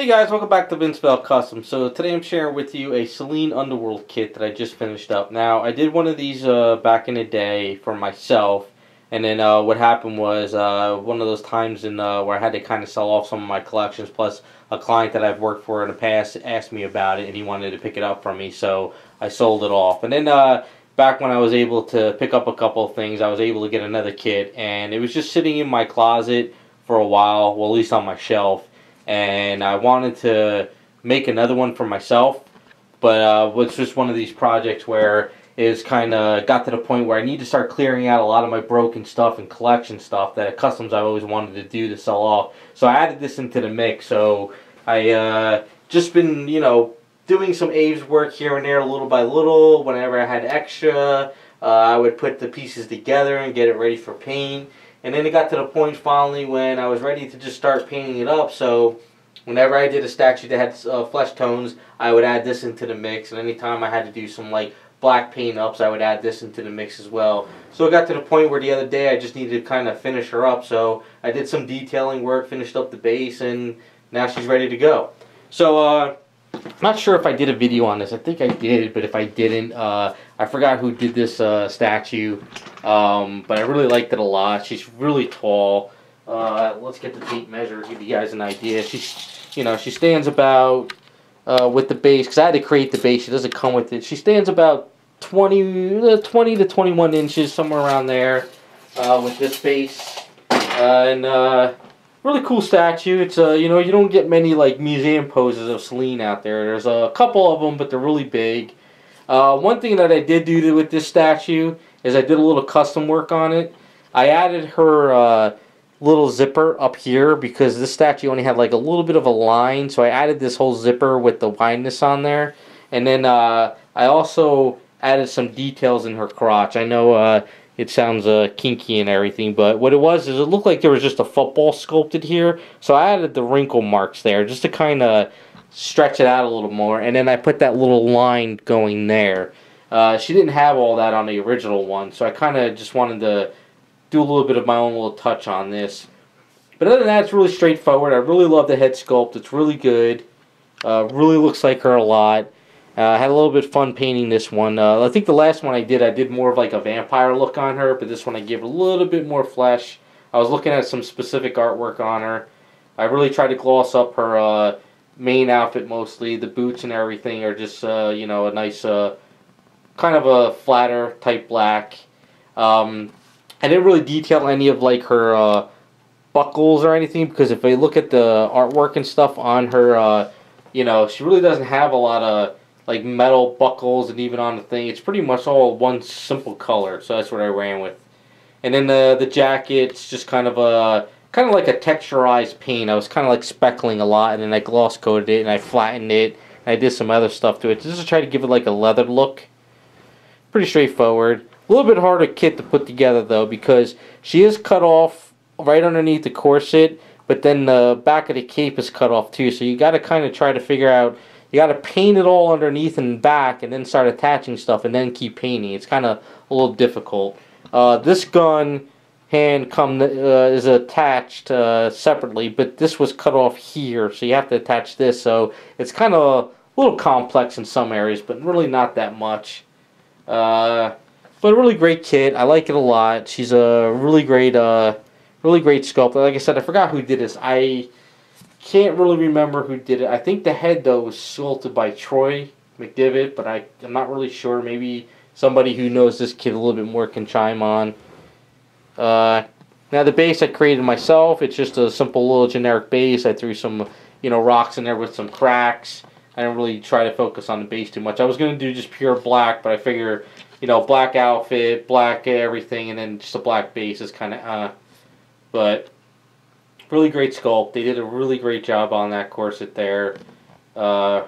Hey guys, welcome back to Vince Vell Custom. So today I'm sharing with you a Selene Underworld kit that I just finished up. Now, I did one of these uh, back in the day for myself, and then uh, what happened was uh, one of those times in uh, where I had to kind of sell off some of my collections, plus a client that I've worked for in the past asked me about it, and he wanted to pick it up from me, so I sold it off. And then uh, back when I was able to pick up a couple of things, I was able to get another kit, and it was just sitting in my closet for a while, well at least on my shelf and I wanted to make another one for myself, but uh, was just one of these projects where it's kind of got to the point where I need to start clearing out a lot of my broken stuff and collection stuff that customs I've always wanted to do to sell off. So I added this into the mix. So I uh, just been you know doing some Aves work here and there, little by little. Whenever I had extra, uh, I would put the pieces together and get it ready for paint. And then it got to the point finally when I was ready to just start painting it up. So whenever I did a statue that had uh, flesh tones, I would add this into the mix. And anytime I had to do some like black paint ups, I would add this into the mix as well. So it got to the point where the other day I just needed to kind of finish her up. So I did some detailing work, finished up the base, and now she's ready to go. So uh, I'm not sure if I did a video on this. I think I did, but if I didn't, uh, I forgot who did this uh, statue. Um, but I really liked it a lot. She's really tall. Uh, let's get the tape measure, give you guys an idea. She's, you know, she stands about, uh, with the base, because I had to create the base. She doesn't come with it. She stands about 20, uh, 20 to 21 inches, somewhere around there, uh, with this base. and, really cool statue. It's uh, you know, you don't get many like museum poses of Selene out there. There's a couple of them, but they're really big. Uh, one thing that I did do with this statue is I did a little custom work on it. I added her uh, little zipper up here because this statue only had like a little bit of a line, so I added this whole zipper with the wideness on there. And then uh, I also added some details in her crotch. I know uh, it sounds uh, kinky and everything, but what it was is it looked like there was just a football sculpted here, so I added the wrinkle marks there just to kind of stretch it out a little more, and then I put that little line going there. Uh, she didn't have all that on the original one, so I kind of just wanted to do a little bit of my own little touch on this. But other than that, it's really straightforward. I really love the head sculpt. It's really good. Uh, really looks like her a lot. Uh, I had a little bit of fun painting this one. Uh, I think the last one I did, I did more of like a vampire look on her, but this one I gave a little bit more flesh. I was looking at some specific artwork on her. I really tried to gloss up her uh, main outfit mostly. The boots and everything are just, uh, you know, a nice, uh, kind of a flatter type black. Um, I didn't really detail any of like her uh, buckles or anything because if I look at the artwork and stuff on her, you know, she really doesn't have a lot of like metal buckles and even on the thing. It's pretty much all one simple color, so that's what I ran with. And then the the jacket's just kind of a kind of like a texturized paint. I was kind of like speckling a lot, and then I gloss coated it and I flattened it. I did some other stuff to it just to try to give it like a leather look. Pretty straightforward. A little bit harder kit to put together though because she is cut off right underneath the corset, but then the back of the cape is cut off too. So you got to kind of try to figure out you got to paint it all underneath and back and then start attaching stuff and then keep painting. It's kind of a little difficult. Uh, this gun hand come uh, is attached uh, separately, but this was cut off here, so you have to attach this. So it's kind of a little complex in some areas, but really not that much. Uh, but a really great kit. I like it a lot. She's a really great, uh, really great sculptor. Like I said, I forgot who did this. I can't really remember who did it. I think the head though was sculpted by Troy McDivitt, but I I'm not really sure. Maybe somebody who knows this kid a little bit more can chime on. Uh, now the base I created myself. It's just a simple little generic base. I threw some you know rocks in there with some cracks. I didn't really try to focus on the base too much. I was gonna do just pure black, but I figure you know black outfit, black everything, and then just a black base is kind of uh. But really great sculpt. They did a really great job on that corset there. Uh,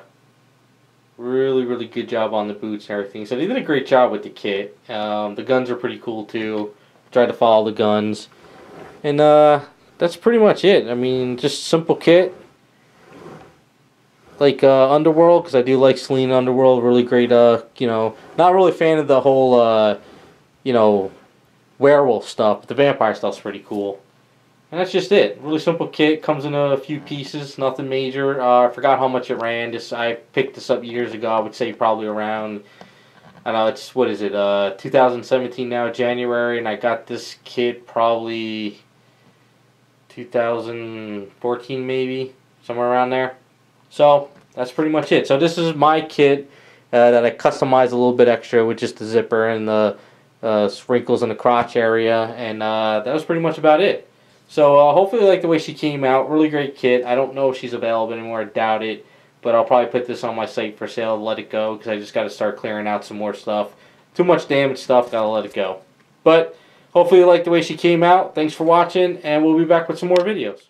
really, really good job on the boots and everything. So they did a great job with the kit. Um, the guns are pretty cool too. Tried to follow the guns. And uh, that's pretty much it. I mean, just simple kit. Like uh, Underworld, because I do like Selene Underworld. Really great, uh, you know, not really fan of the whole, uh, you know, werewolf stuff. But the vampire stuff's pretty cool. And that's just it. Really simple kit. Comes in a few pieces. Nothing major. Uh, I forgot how much it ran. Just I picked this up years ago. I would say probably around. I know it's what is it? Uh, 2017 now, January, and I got this kit probably 2014 maybe somewhere around there. So that's pretty much it. So this is my kit uh, that I customized a little bit extra with just the zipper and the uh, sprinkles in the crotch area, and uh, that was pretty much about it. So uh, hopefully you like the way she came out. Really great kit. I don't know if she's available anymore. I doubt it. But I'll probably put this on my site for sale. Let it go because I just got to start clearing out some more stuff. Too much damaged stuff. Gotta let it go. But hopefully you like the way she came out. Thanks for watching, and we'll be back with some more videos.